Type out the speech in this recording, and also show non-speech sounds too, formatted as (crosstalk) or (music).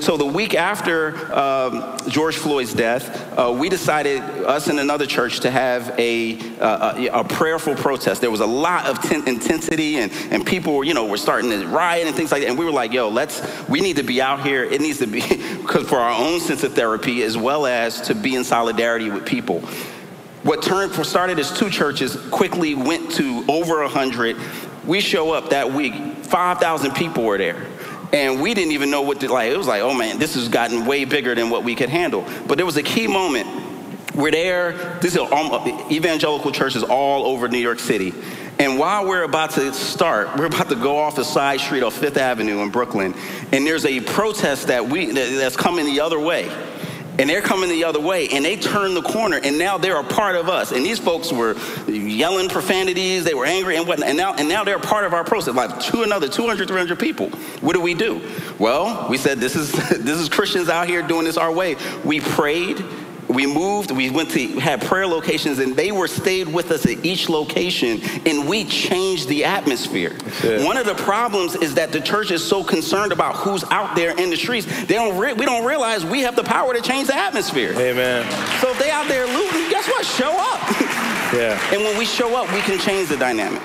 So the week after um, George Floyd's death, uh, we decided, us and another church, to have a, uh, a, prayerful protest. There was a lot of ten- intensity, and, and people were, you know, were starting to riot and things like that. And we were like, yo, let's, we need to be out here. It needs to be, (laughs) because for our own sense of therapy, as well as to be in solidarity with people. What turned, started as two churches, quickly went to over 100. We show up that week, 5,000 people were there. And we didn't even know what to like. It was like, oh man, this has gotten way bigger than what we could handle. But there was a key moment. We're there. This is evangelical churches all over New York City. And while we're about to start, we're about to go off the side street of Fifth Avenue in Brooklyn, and there's a protest that we that's coming the other way and they're coming the other way and they turn the corner and now they're a part of us. And these folks were yelling profanities they were angry and whatnot and now and now they're a part of our process. Like to another 200 300 people. What do we do? Well we said this is (laughs) this is christians out here doing this our way. We prayed we moved, we went to had prayer locations, and they were stayed with us at each location, and we changed the atmosphere. One of the problems is that the church is so concerned about who's out there in the streets, they don't re- we don't realize we have the power to change the atmosphere. Amen. So if they out there looting, guess what? Show up. (laughs) Yeah. and when we show up, we can change the dynamic.